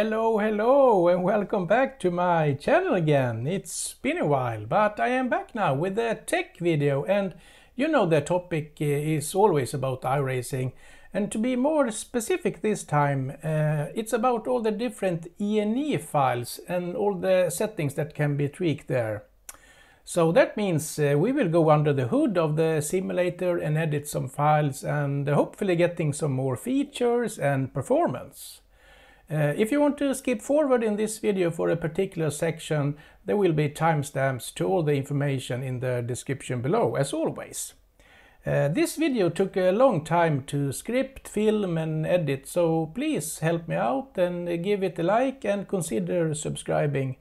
Hello, hello, and welcome back to my channel again. It's been a while, but I am back now with a tech video, and you know the topic uh, is always about iRacing. And to be more specific this time, uh, it's about all the different INI files and all the settings that can be tweaked there. So that means uh, we will go under the hood of the simulator and edit some files and hopefully getting some more features and performance. Uh, if you want to skip forward in this video for a particular section, there will be timestamps to all the information in the description below, as always. Uh, this video took a long time to script, film and edit, so please help me out and give it a like and consider subscribing.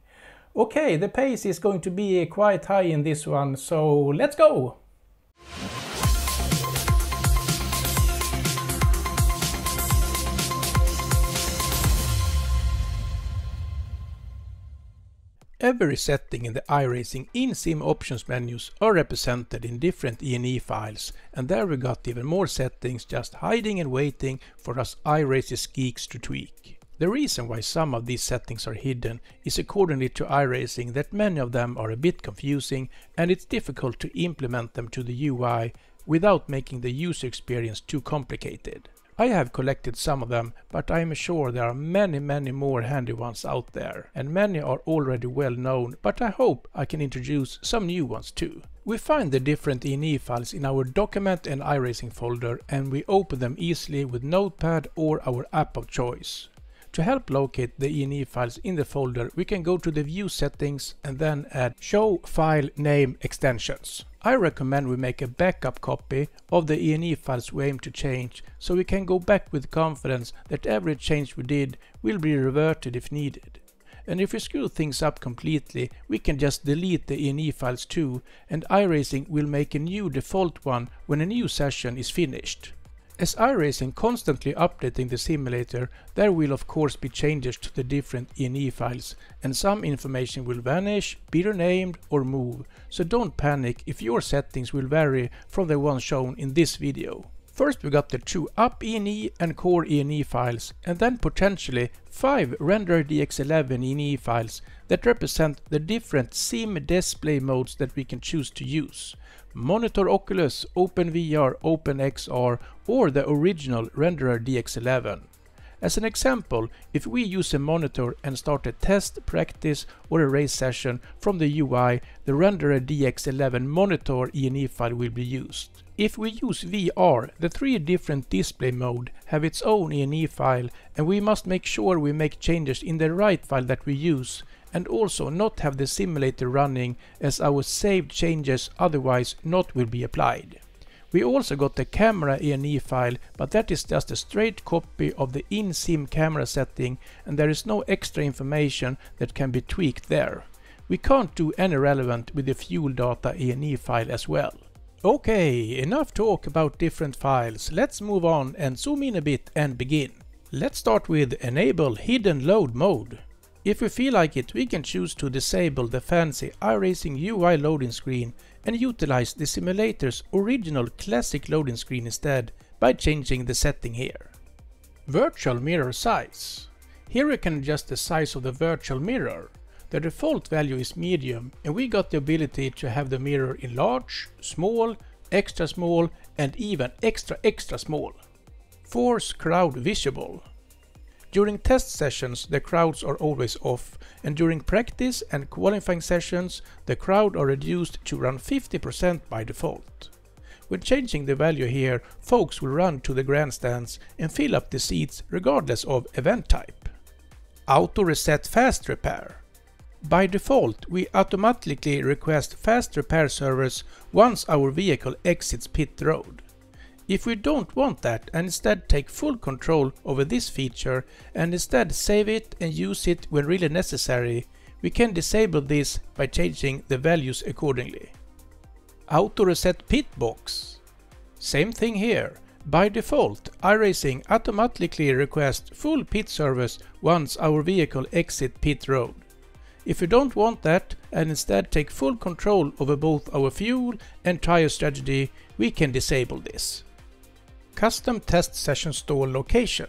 Okay, the pace is going to be quite high in this one, so let's go! Every setting in the iRacing in-sim options menus are represented in different INI files and there we got even more settings just hiding and waiting for us iRacers geeks to tweak. The reason why some of these settings are hidden is accordingly to iRacing that many of them are a bit confusing and it's difficult to implement them to the UI without making the user experience too complicated. I have collected some of them, but I am sure there are many many more handy ones out there, and many are already well known, but I hope I can introduce some new ones too. We find the different INI files in our document and iRacing folder and we open them easily with Notepad or our app of choice. To help locate the INI files in the folder, we can go to the View settings and then add Show File Name Extensions. I recommend we make a backup copy of the INI files we aim to change, so we can go back with confidence that every change we did will be reverted if needed. And if we screw things up completely, we can just delete the INI files too, and iRacing will make a new default one when a new session is finished. As iRacing constantly updating the simulator, there will of course be changes to the different INI files and some information will vanish, be renamed or move, so don't panic if your settings will vary from the ones shown in this video. First we got the two up INI and core INI files and then potentially 5 render DX11 INI files that represent the different sim display modes that we can choose to use. Monitor Oculus, OpenVR, OpenXR or the original renderer DX11. As an example, if we use a monitor and start a test, practice or a race session from the UI, the renderer DX11 monitor INI file will be used. If we use VR, the three different display mode have its own INI file and we must make sure we make changes in the right file that we use and also not have the simulator running as our saved changes otherwise not will be applied. We also got the camera INI file, but that is just a straight copy of the in-sim camera setting and there is no extra information that can be tweaked there. We can't do any relevant with the fuel data INI file as well. Okay, enough talk about different files, let's move on and zoom in a bit and begin. Let's start with Enable Hidden Load Mode. If we feel like it, we can choose to disable the fancy iRacing UI loading screen and utilize the simulator's original classic loading screen instead by changing the setting here. Virtual mirror size. Here we can adjust the size of the virtual mirror. The default value is medium and we got the ability to have the mirror in large, small, extra small and even extra extra small. Force crowd visible. During test sessions the crowds are always off and during practice and qualifying sessions the crowd are reduced to around 50% by default. When changing the value here, folks will run to the grandstands and fill up the seats regardless of event type. Auto Reset Fast Repair By default, we automatically request fast repair service once our vehicle exits pit road. If we don't want that and instead take full control over this feature and instead save it and use it when really necessary, we can disable this by changing the values accordingly. Auto Reset Pit Box Same thing here. By default, iRacing automatically requests full pit service once our vehicle exit pit road. If we don't want that and instead take full control over both our fuel and tire strategy, we can disable this. Custom Test Session Stall Location.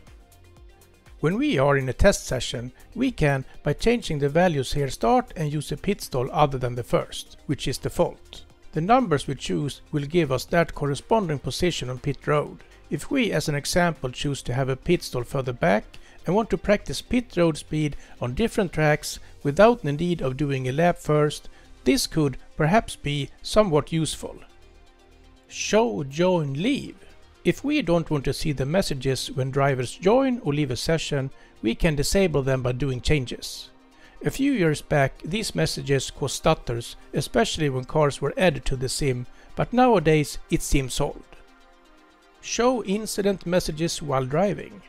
When we are in a test session, we can, by changing the values here, start and use a pit stall other than the first, which is default. The numbers we choose will give us that corresponding position on pit road. If we, as an example, choose to have a pit stall further back and want to practice pit road speed on different tracks without the need of doing a lap first, this could perhaps be somewhat useful. Show, join, leave. If we don't want to see the messages when drivers join or leave a session, we can disable them by doing changes. A few years back, these messages caused stutters, especially when cars were added to the sim, but nowadays it seems solved. Show incident messages while driving.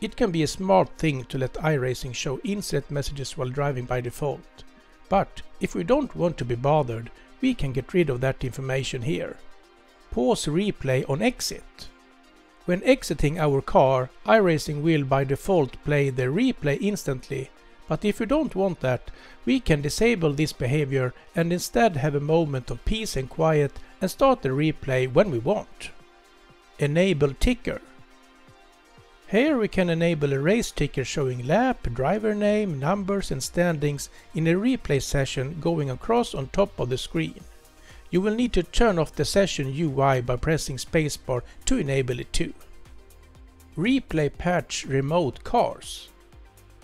It can be a smart thing to let iRacing show incident messages while driving by default. But if we don't want to be bothered, we can get rid of that information here. Pause replay on exit. When exiting our car, iRacing will by default play the replay instantly, but if we don't want that, we can disable this behavior and instead have a moment of peace and quiet and start the replay when we want. Enable ticker. Here we can enable a race ticker showing lap, driver name, numbers and standings in a replay session going across on top of the screen. You will need to turn off the session UI by pressing spacebar to enable it too. Replay patch remote cars.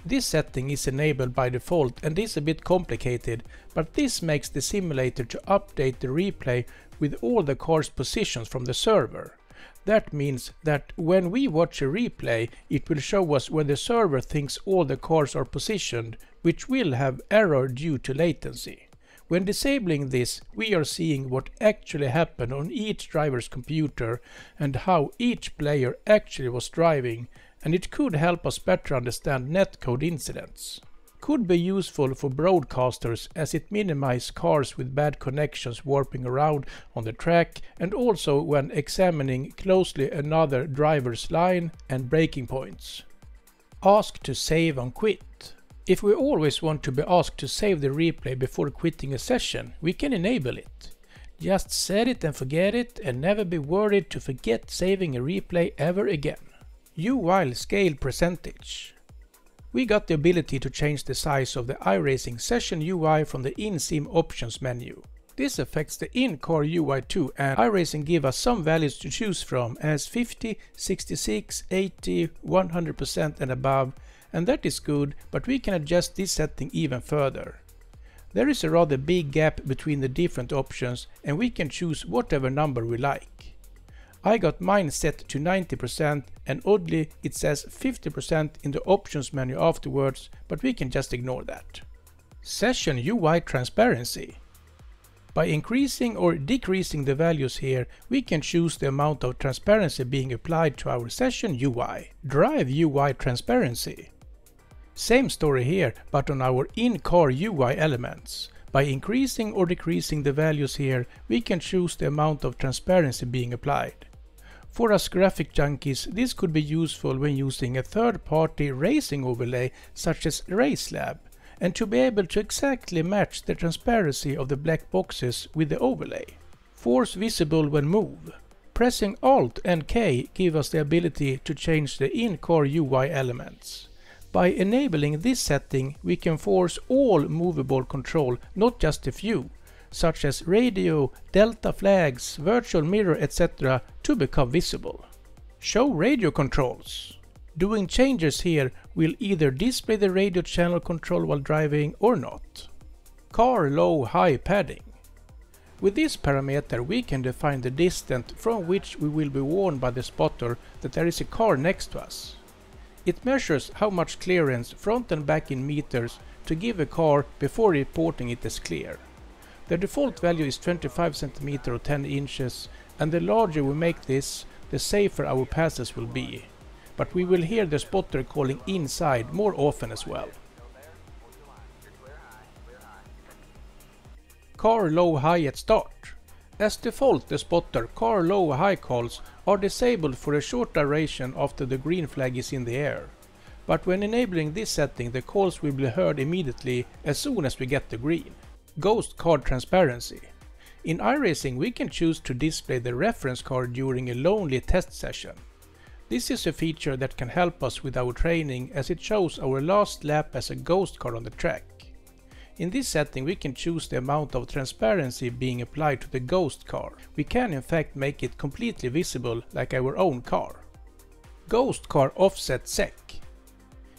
This setting is enabled by default and is a bit complicated, but this makes the simulator to update the replay with all the cars positions from the server. That means that when we watch a replay, it will show us when the server thinks all the cars are positioned, which will have error due to latency. When disabling this, we are seeing what actually happened on each driver's computer and how each player actually was driving, and it could help us better understand netcode incidents. Could be useful for broadcasters as it minimizes cars with bad connections warping around on the track and also when examining closely another driver's line and braking points. Ask to save on quit. If we always want to be asked to save the replay before quitting a session, we can enable it. Just set it and forget it and never be worried to forget saving a replay ever again. UI scale percentage. We got the ability to change the size of the iRacing session UI from the in-sim options menu. This affects the in-car UI too and iRacing give us some values to choose from as 50, 66, 80, 100% and above and that is good, but we can adjust this setting even further. There is a rather big gap between the different options and we can choose whatever number we like. I got mine set to 90% and oddly it says 50% in the options menu afterwards, but we can just ignore that. Session UI transparency. By increasing or decreasing the values here, we can choose the amount of transparency being applied to our session UI. Drive UI transparency. Same story here, but on our in-car UI elements. By increasing or decreasing the values here, we can choose the amount of transparency being applied. For us graphic junkies, this could be useful when using a third-party racing overlay such as RaceLab, and to be able to exactly match the transparency of the black boxes with the overlay. Force visible when move. Pressing Alt and K give us the ability to change the in-car UI elements. By enabling this setting, we can force all movable control, not just a few, such as radio, delta flags, virtual mirror, etc. to become visible. Show radio controls. Doing changes here will either display the radio channel control while driving or not. Car low high padding. With this parameter we can define the distance from which we will be warned by the spotter that there is a car next to us. It measures how much clearance front and back in meters to give a car before reporting it as clear. The default value is 25 cm or 10 inches and the larger we make this, the safer our passes will be. But we will hear the spotter calling inside more often as well. Car low high at start. As default the spotter car low high calls are disabled for a short duration after the green flag is in the air. But when enabling this setting the calls will be heard immediately as soon as we get the green. Ghost card transparency. In iRacing we can choose to display the reference card during a lonely test session. This is a feature that can help us with our training as it shows our last lap as a ghost car on the track. In this setting we can choose the amount of transparency being applied to the ghost car. We can in fact make it completely visible like our own car. Ghost car offset sec.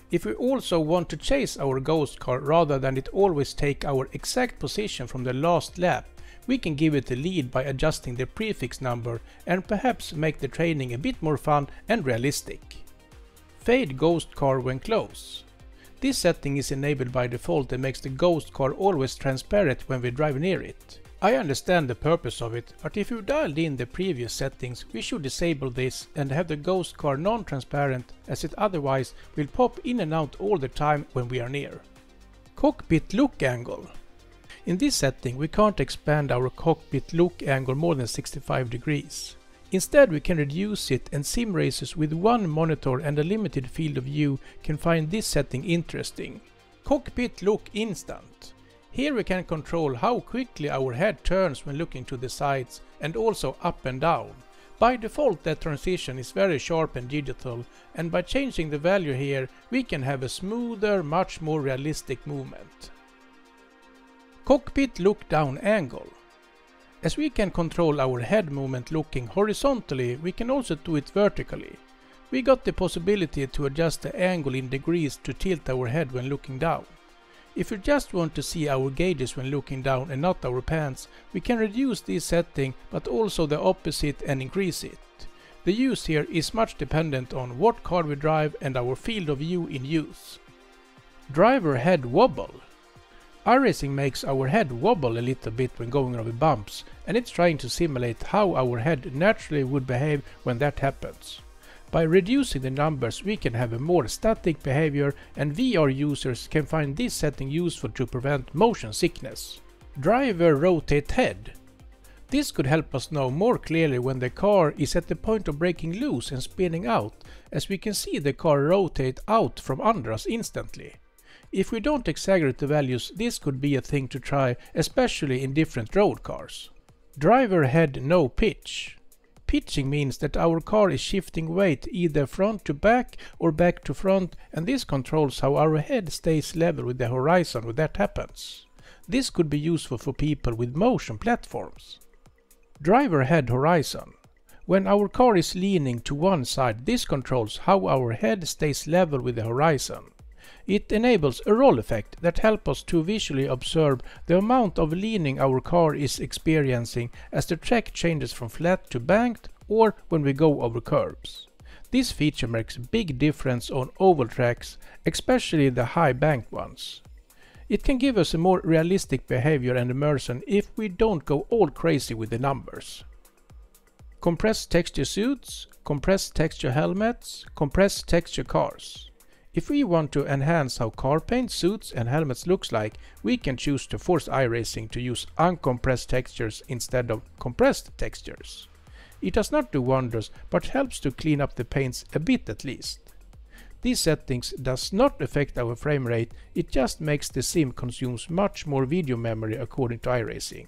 If we also want to chase our ghost car rather than it always take our exact position from the last lap, we can give it a lead by adjusting the prefix number and perhaps make the training a bit more fun and realistic. Fade ghost car when close. This setting is enabled by default and makes the ghost car always transparent when we drive near it. I understand the purpose of it, but if you dialed in the previous settings, we should disable this and have the ghost car non-transparent as it otherwise will pop in and out all the time when we are near. Cockpit look angle. In this setting we can't expand our cockpit look angle more than 65 degrees. Instead we can reduce it and sim racers with one monitor and a limited field of view can find this setting interesting. Cockpit look instant. Here we can control how quickly our head turns when looking to the sides and also up and down. By default that transition is very sharp and digital and by changing the value here we can have a smoother, much more realistic movement. Cockpit look down angle. As we can control our head movement looking horizontally, we can also do it vertically. We got the possibility to adjust the angle in degrees to tilt our head when looking down. If you just want to see our gauges when looking down and not our pants, we can reduce this setting but also the opposite and increase it. The use here is much dependent on what car we drive and our field of view in use. Driver head wobble. iRacing makes our head wobble a little bit when going over bumps and it's trying to simulate how our head naturally would behave when that happens. By reducing the numbers we can have a more static behavior and VR users can find this setting useful to prevent motion sickness. Driver rotate head. This could help us know more clearly when the car is at the point of breaking loose and spinning out, as we can see the car rotate out from under us instantly. If we don't exaggerate the values, this could be a thing to try, especially in different road cars. Driver head no pitch. Pitching means that our car is shifting weight either front to back or back to front and this controls how our head stays level with the horizon when that happens. This could be useful for people with motion platforms. Driver head horizon. When our car is leaning to one side, this controls how our head stays level with the horizon. It enables a roll effect that helps us to visually observe the amount of leaning our car is experiencing as the track changes from flat to banked or when we go over curbs. This feature makes a big difference on oval tracks, especially the high banked ones. It can give us a more realistic behavior and immersion if we don't go all crazy with the numbers. Compressed texture suits, compressed texture helmets, compressed texture cars. If we want to enhance how car paint, suits and helmets looks like, we can choose to force iRacing to use uncompressed textures instead of compressed textures. It does not do wonders, but helps to clean up the paints a bit at least. These settings does not affect our frame rate, it just makes the sim consumes much more video memory according to iRacing.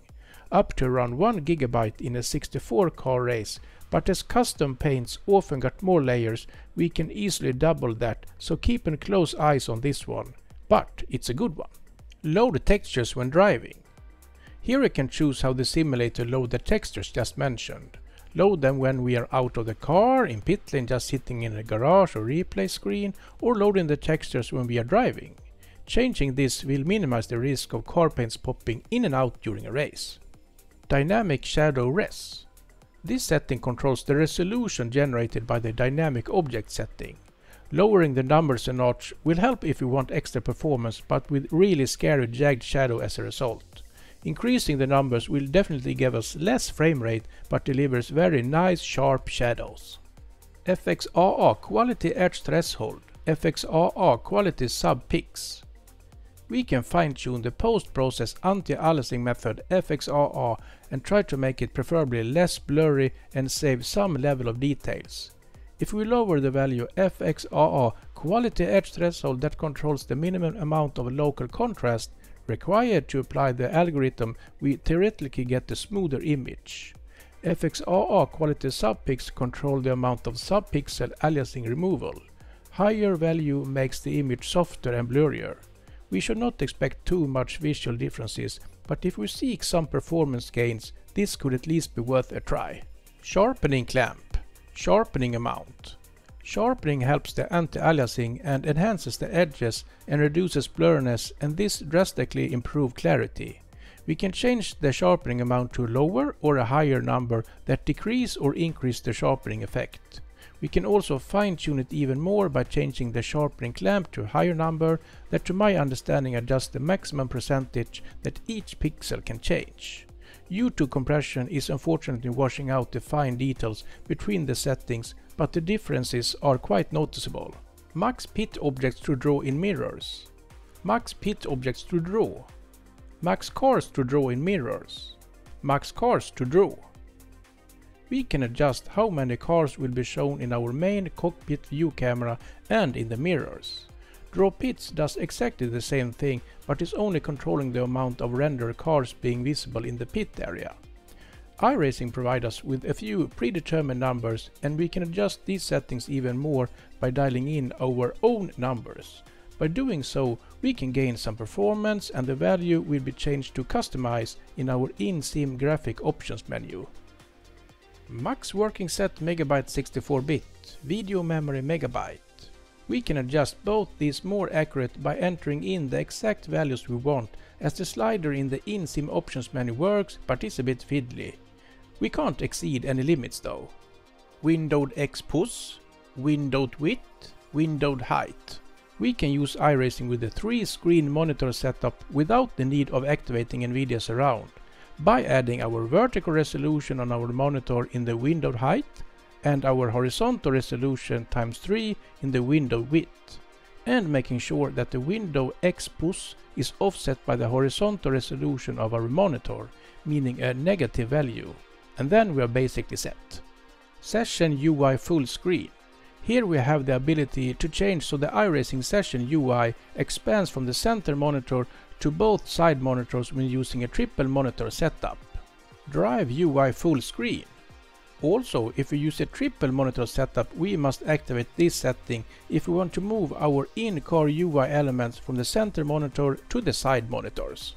Up to around 1 GB in a 64 car race but as custom paints often got more layers, we can easily double that, so keep a close eyes on this one. But it's a good one. Load textures when driving. Here we can choose how the simulator load the textures just mentioned. Load them when we are out of the car, in pit lane just sitting in a garage or replay screen, or loading the textures when we are driving. Changing this will minimize the risk of car paints popping in and out during a race. Dynamic Shadow Res. This setting controls the resolution generated by the dynamic object setting. Lowering the numbers a notch will help if you want extra performance but with really scary jagged shadow as a result. Increasing the numbers will definitely give us less frame rate but delivers very nice sharp shadows. FXAA Quality Edge Threshold FXAA Quality Sub Pix we can fine-tune the post-process anti-aliasing method FXAA and try to make it preferably less blurry and save some level of details. If we lower the value FXAA quality edge threshold that controls the minimum amount of local contrast required to apply the algorithm, we theoretically get a smoother image. FXAA quality subpix control the amount of subpixel aliasing removal. Higher value makes the image softer and blurrier. We should not expect too much visual differences, but if we seek some performance gains, this could at least be worth a try. Sharpening clamp. Sharpening amount. Sharpening helps the anti-aliasing and enhances the edges and reduces blurriness and this drastically improves clarity. We can change the sharpening amount to a lower or a higher number that decrease or increase the sharpening effect. We can also fine-tune it even more by changing the sharpening clamp to a higher number that to my understanding adjusts the maximum percentage that each pixel can change. YouTube compression is unfortunately washing out the fine details between the settings but the differences are quite noticeable. Max pit objects to draw in mirrors. Max pit objects to draw. Max cars to draw in mirrors. Max cars to draw we can adjust how many cars will be shown in our main cockpit view camera and in the mirrors. Draw Pits does exactly the same thing but is only controlling the amount of render cars being visible in the pit area. iRacing provides us with a few predetermined numbers and we can adjust these settings even more by dialing in our own numbers. By doing so, we can gain some performance and the value will be changed to customize in our in-sim graphic options menu. Max working set megabyte 64-bit, video memory megabyte. We can adjust both these more accurate by entering in the exact values we want as the slider in the in-sim options menu works but is a bit fiddly. We can't exceed any limits though. Windowed X push, windowed width, windowed height. We can use iRacing with a 3 screen monitor setup without the need of activating NVIDIA Surround by adding our vertical resolution on our monitor in the window height and our horizontal resolution times 3 in the window width and making sure that the window X-push is offset by the horizontal resolution of our monitor, meaning a negative value. And then we are basically set. Session UI full screen. Here we have the ability to change so the iRacing session UI expands from the center monitor to both side monitors when using a triple monitor setup. Drive UI full screen. Also, if we use a triple monitor setup, we must activate this setting if we want to move our in-car UI elements from the center monitor to the side monitors.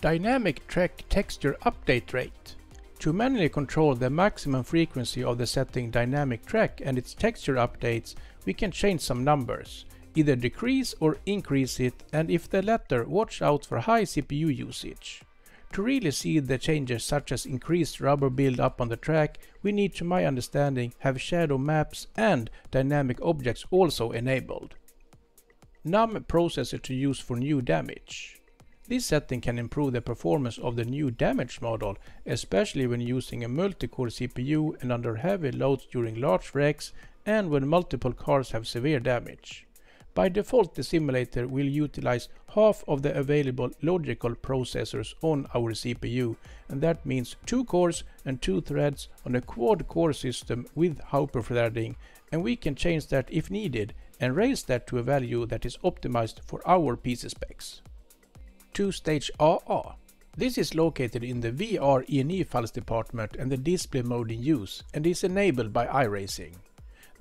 Dynamic Track Texture Update Rate. To manually control the maximum frequency of the setting Dynamic Track and its texture updates, we can change some numbers either decrease or increase it and if the latter watch out for high CPU usage. To really see the changes such as increased rubber build-up on the track, we need to my understanding have shadow maps and dynamic objects also enabled. NUM processor to use for new damage. This setting can improve the performance of the new damage model, especially when using a multi-core CPU and under heavy loads during large wrecks and when multiple cars have severe damage. By default the simulator will utilize half of the available logical processors on our CPU and that means two cores and two threads on a quad core system with hyperthreading and we can change that if needed and raise that to a value that is optimized for our PC specs. Two-stage AA. This is located in the VR INI files department and the display mode in use and is enabled by iRacing.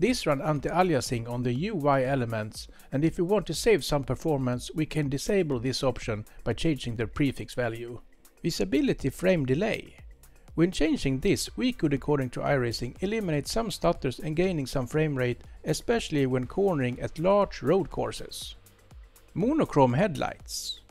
This run anti-aliasing on the UI elements and if we want to save some performance we can disable this option by changing the prefix value. Visibility frame delay. When changing this we could according to iRacing eliminate some stutters and gaining some frame rate especially when cornering at large road courses. Monochrome headlights.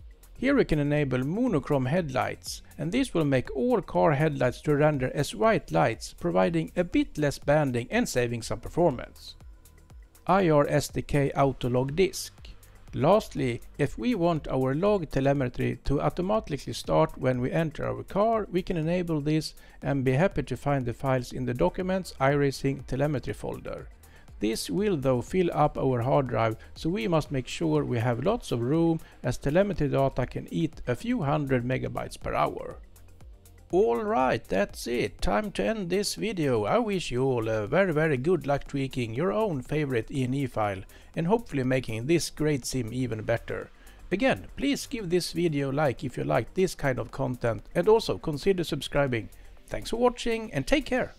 Here we can enable monochrome headlights and this will make all car headlights to render as white lights providing a bit less banding and saving some performance. IR SDK Autolog Disk. Lastly, if we want our log telemetry to automatically start when we enter our car, we can enable this and be happy to find the files in the Documents iRacing telemetry folder. This will though fill up our hard drive, so we must make sure we have lots of room as telemetry data can eat a few hundred megabytes per hour. Alright, that's it. Time to end this video. I wish you all a very very good luck tweaking your own favorite INI file and hopefully making this great sim even better. Again, please give this video a like if you like this kind of content and also consider subscribing. Thanks for watching and take care!